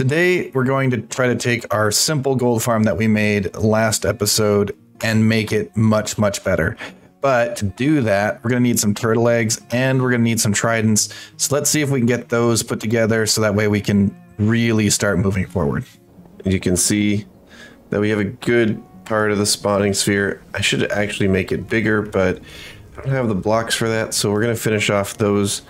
Today, we're going to try to take our simple gold farm that we made last episode and make it much, much better. But to do that, we're going to need some turtle eggs and we're going to need some tridents. So let's see if we can get those put together so that way we can really start moving forward. You can see that we have a good part of the spawning sphere. I should actually make it bigger, but I don't have the blocks for that. So we're going to finish off those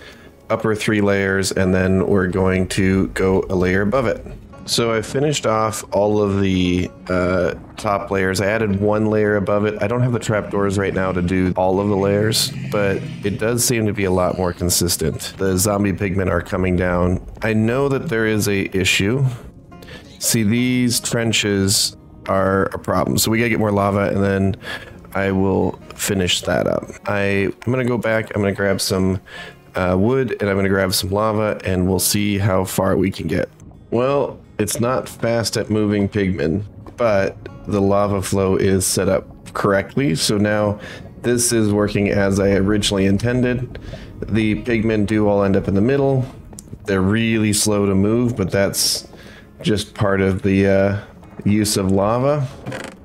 upper three layers and then we're going to go a layer above it. So I finished off all of the uh, top layers. I added one layer above it. I don't have the trapdoors right now to do all of the layers, but it does seem to be a lot more consistent. The zombie pigmen are coming down. I know that there is a issue. See, these trenches are a problem. So we gotta get more lava and then I will finish that up. I, I'm gonna go back, I'm gonna grab some uh, wood and I'm gonna grab some lava and we'll see how far we can get. Well, it's not fast at moving pigmen, but the lava flow is set up correctly. So now this is working as I originally intended. The pigmen do all end up in the middle. They're really slow to move, but that's just part of the uh, use of lava.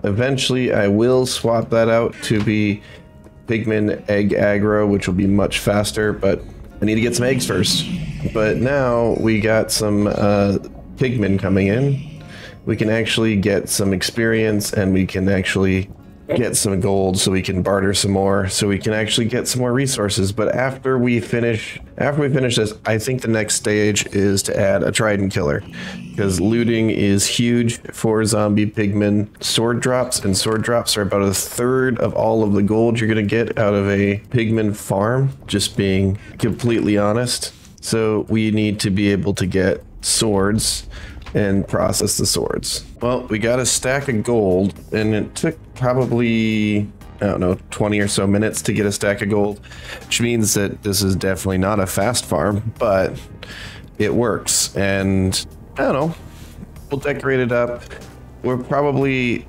Eventually, I will swap that out to be pigmen egg aggro, which will be much faster, but Need to get some eggs first. But now we got some uh, pigmen coming in. We can actually get some experience and we can actually get some gold so we can barter some more so we can actually get some more resources. But after we finish after we finish this i think the next stage is to add a trident killer because looting is huge for zombie pigmen. Sword drops and sword drops are about a third of all of the gold you're going to get out of a pigmen farm just being completely honest. So we need to be able to get swords and process the swords. Well, we got a stack of gold, and it took probably, I don't know, 20 or so minutes to get a stack of gold, which means that this is definitely not a fast farm, but it works. And I don't know, we'll decorate it up. We'll probably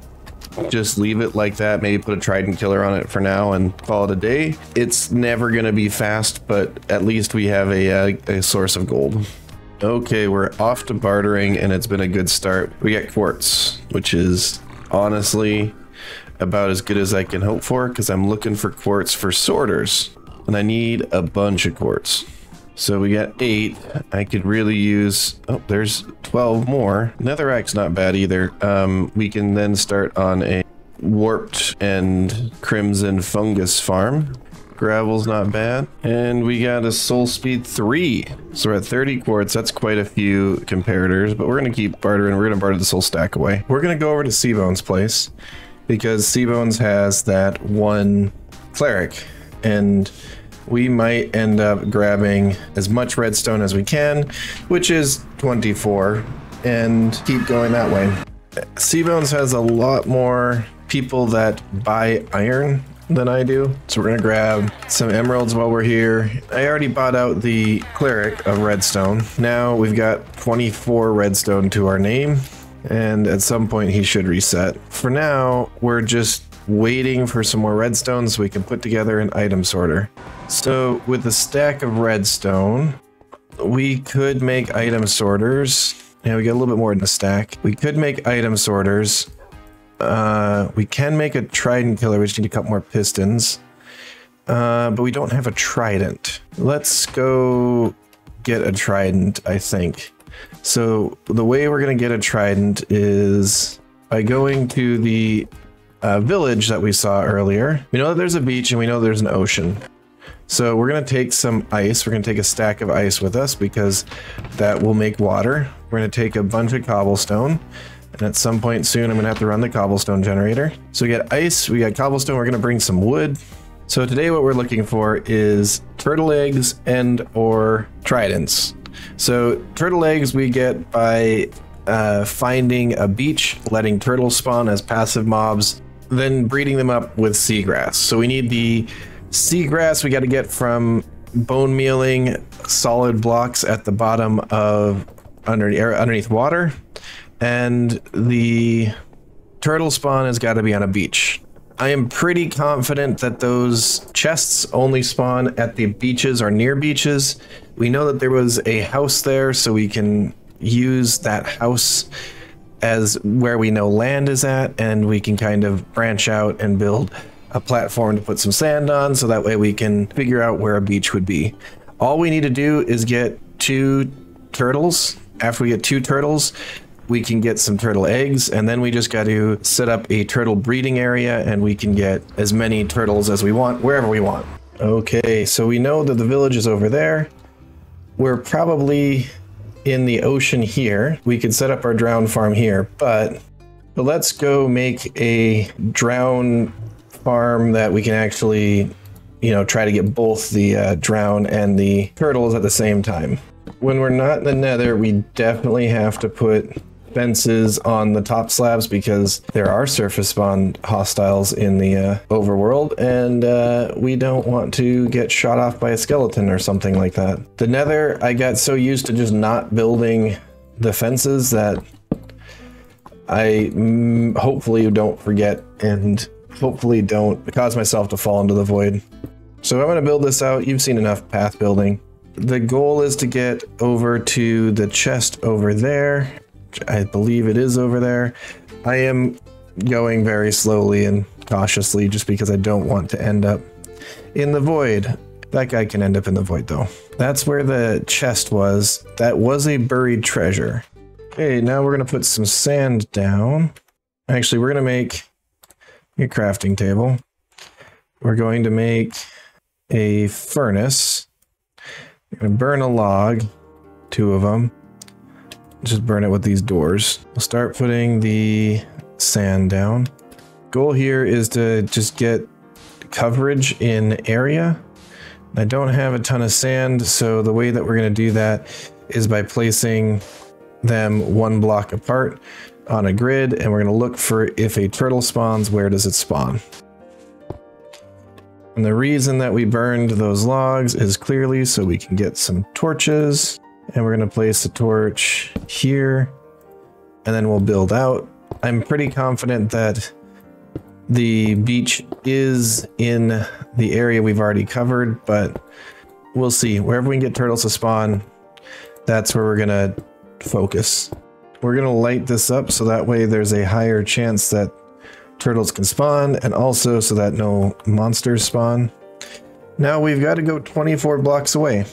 just leave it like that, maybe put a trident killer on it for now and call it a day. It's never going to be fast, but at least we have a, a, a source of gold. Okay, we're off to bartering and it's been a good start. We got quartz, which is honestly about as good as I can hope for because I'm looking for quartz for sorters and I need a bunch of quartz. So we got eight. I could really use, oh, there's 12 more. Netherrack's not bad either. Um, we can then start on a warped and crimson fungus farm. Gravel's not bad. And we got a soul speed three. So we're at 30 quartz. That's quite a few comparators, but we're going to keep bartering. We're going to barter this whole stack away. We're going to go over to Seabones' place because Seabones has that one cleric and we might end up grabbing as much redstone as we can, which is 24, and keep going that way. Seabones has a lot more people that buy iron than I do. So we're gonna grab some emeralds while we're here. I already bought out the cleric of redstone. Now we've got 24 redstone to our name and at some point he should reset. For now, we're just waiting for some more redstone so we can put together an item sorter. So with a stack of redstone, we could make item sorters. Yeah, we get a little bit more in the stack. We could make item sorters uh, we can make a trident killer. We just need a couple more pistons. Uh, but we don't have a trident. Let's go get a trident, I think. So the way we're going to get a trident is by going to the uh, village that we saw earlier. We know that there's a beach and we know there's an ocean. So we're going to take some ice. We're going to take a stack of ice with us because that will make water. We're going to take a bunch of cobblestone. And at some point soon, I'm gonna have to run the cobblestone generator. So we got ice, we got cobblestone, we're gonna bring some wood. So today what we're looking for is turtle eggs and or tridents. So turtle eggs we get by uh, finding a beach, letting turtles spawn as passive mobs, then breeding them up with seagrass. So we need the seagrass we got to get from bone mealing solid blocks at the bottom of underneath, underneath water and the turtle spawn has got to be on a beach. I am pretty confident that those chests only spawn at the beaches or near beaches. We know that there was a house there, so we can use that house as where we know land is at, and we can kind of branch out and build a platform to put some sand on so that way we can figure out where a beach would be. All we need to do is get two turtles. After we get two turtles, we can get some turtle eggs, and then we just got to set up a turtle breeding area and we can get as many turtles as we want wherever we want. Okay, so we know that the village is over there. We're probably in the ocean here. We could set up our drown farm here, but but let's go make a drown farm that we can actually, you know, try to get both the uh, drown and the turtles at the same time. When we're not in the nether, we definitely have to put fences on the top slabs because there are surface spawn hostiles in the uh, overworld and uh, we don't want to get shot off by a skeleton or something like that. The nether, I got so used to just not building the fences that I mm, hopefully don't forget and hopefully don't cause myself to fall into the void. So I'm going to build this out. You've seen enough path building. The goal is to get over to the chest over there I believe it is over there. I am going very slowly and cautiously just because I don't want to end up in the void. That guy can end up in the void though. That's where the chest was. That was a buried treasure. Okay, now we're to put some sand down. Actually, we're to make a crafting table. We're going to make a furnace. We're to burn a log, two of them just burn it with these doors. We'll start putting the sand down. Goal here is to just get coverage in area. I don't have a ton of sand, so the way that we're going to do that is by placing them one block apart on a grid, and we're going to look for if a turtle spawns, where does it spawn? And the reason that we burned those logs is clearly so we can get some torches. And we're going to place the torch here. And then we'll build out. I'm pretty confident that the beach is in the area we've already covered, but we'll see. Wherever we can get turtles to spawn, that's where we're going to focus. We're going to light this up so that way there's a higher chance that turtles can spawn and also so that no monsters spawn. Now we've got to go 24 blocks away.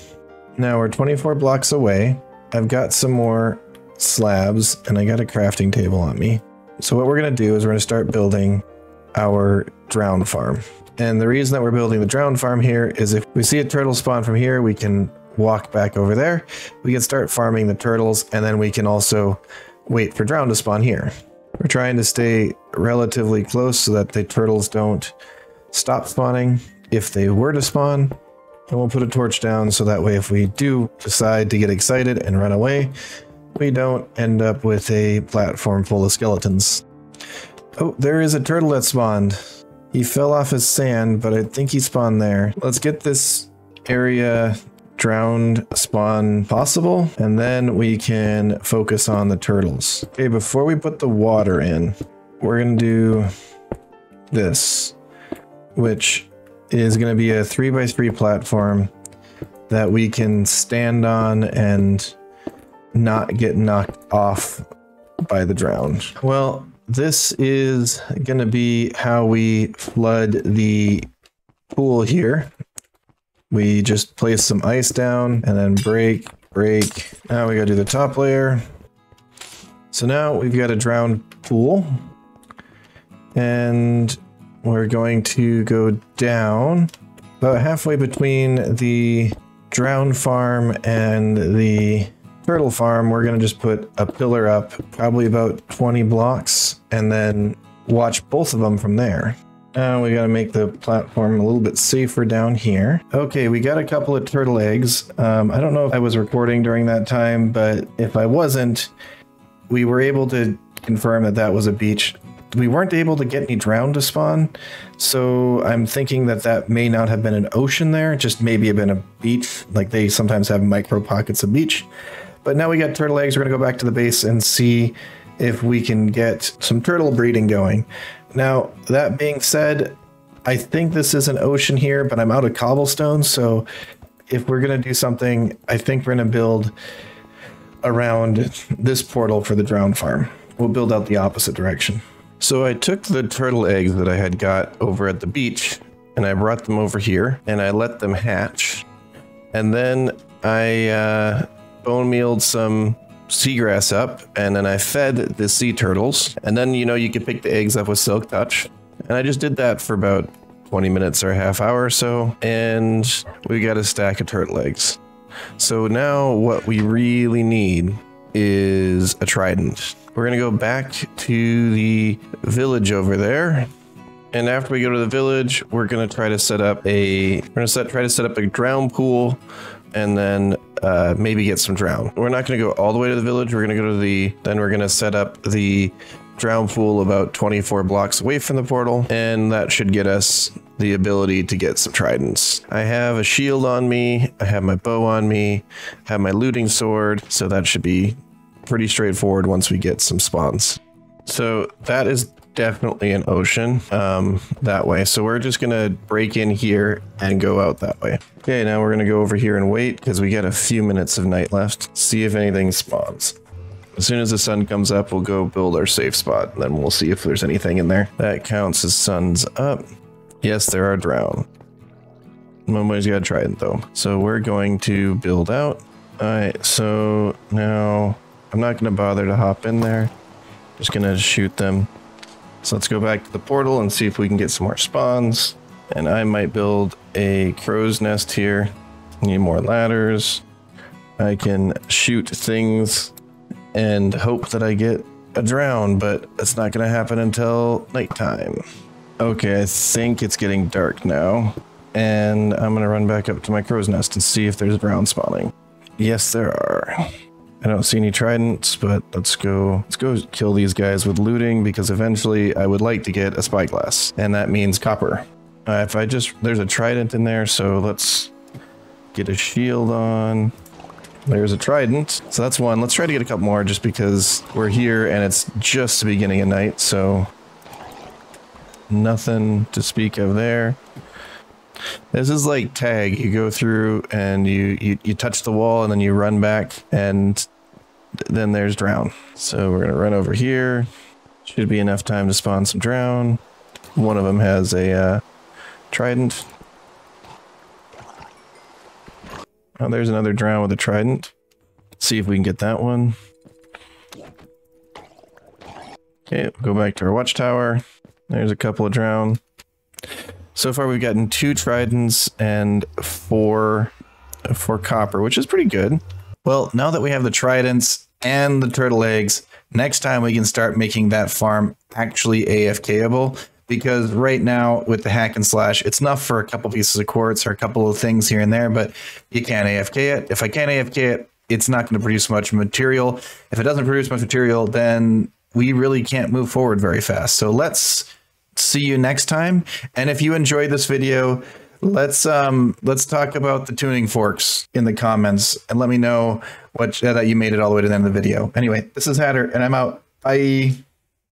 Now we're 24 blocks away. I've got some more slabs and I got a crafting table on me. So what we're going to do is we're going to start building our drown farm. And the reason that we're building the drown farm here is if we see a turtle spawn from here, we can walk back over there. We can start farming the turtles and then we can also wait for drown to spawn here. We're trying to stay relatively close so that the turtles don't stop spawning. If they were to spawn, and we'll put a torch down so that way if we do decide to get excited and run away, we don't end up with a platform full of skeletons. Oh, there is a turtle that spawned. He fell off his sand, but I think he spawned there. Let's get this area drowned spawn possible, and then we can focus on the turtles. Okay, before we put the water in, we're gonna do this, which is going to be a three by three platform that we can stand on and not get knocked off by the drown. Well, this is going to be how we flood the pool here. We just place some ice down and then break, break. Now we got to do the top layer. So now we've got a drowned pool. And we're going to go down about halfway between the drown farm and the turtle farm. We're going to just put a pillar up, probably about 20 blocks, and then watch both of them from there. Now we got to make the platform a little bit safer down here. Okay, we got a couple of turtle eggs. Um, I don't know if I was recording during that time, but if I wasn't, we were able to confirm that that was a beach we weren't able to get any drown to spawn, so I'm thinking that that may not have been an ocean there, just maybe have been a beach. Like they sometimes have micro pockets of beach. But now we got turtle eggs. We're gonna go back to the base and see if we can get some turtle breeding going. Now, that being said, I think this is an ocean here, but I'm out of cobblestone, so if we're gonna do something, I think we're gonna build around this portal for the drown farm. We'll build out the opposite direction. So I took the turtle eggs that I had got over at the beach and I brought them over here and I let them hatch. And then I uh, bone mealed some seagrass up and then I fed the sea turtles. And then, you know, you could pick the eggs up with Silk Touch. And I just did that for about 20 minutes or a half hour or so. And we got a stack of turtle eggs. So now what we really need is a trident. We're gonna go back to the village over there. And after we go to the village, we're gonna try to set up a we're gonna set, try to set up a drown pool and then uh, maybe get some drown. We're not gonna go all the way to the village. We're gonna go to the then we're gonna set up the drown pool about 24 blocks away from the portal, and that should get us the ability to get some tridents. I have a shield on me, I have my bow on me, I have my looting sword, so that should be pretty straightforward once we get some spawns. So that is definitely an ocean um, that way. So we're just gonna break in here and go out that way. Okay, now we're gonna go over here and wait because we got a few minutes of night left. See if anything spawns. As soon as the sun comes up, we'll go build our safe spot. And then we'll see if there's anything in there. That counts as sun's up. Yes, there are drown. Nobody's got trident though. So we're going to build out. All right, so now I'm not going to bother to hop in there. Just going to shoot them. So let's go back to the portal and see if we can get some more spawns. And I might build a crow's nest here. Need more ladders. I can shoot things and hope that I get a drown, but it's not going to happen until nighttime. Okay, I think it's getting dark now. And I'm going to run back up to my crow's nest and see if there's a drown spawning. Yes, there are. I don't see any tridents, but let's go. Let's go kill these guys with looting because eventually I would like to get a spyglass, and that means copper. Uh, if I just there's a trident in there, so let's get a shield on. There's a trident. So that's one. Let's try to get a couple more just because we're here and it's just the beginning of night. So nothing to speak of there. This is like tag. You go through and you, you, you touch the wall and then you run back and then there's drown. So we're to run over here. Should be enough time to spawn some drown. One of them has a uh, trident. Oh, there's another drown with a trident. see if we can get that one. Okay, go back to our watchtower. There's a couple of drown. So far, we've gotten two tridents and four, four copper, which is pretty good. Well, now that we have the tridents and the turtle eggs, next time we can start making that farm actually AFKable. Because right now with the hack and slash, it's enough for a couple pieces of quartz or a couple of things here and there, but you can't AFK it. If I can't AFK it, it's not going to produce much material. If it doesn't produce much material, then we really can't move forward very fast. So let's see you next time. And if you enjoyed this video, let's um let's talk about the tuning forks in the comments and let me know what uh, that you made it all the way to the end of the video. Anyway, this is Hatter and I'm out. Bye.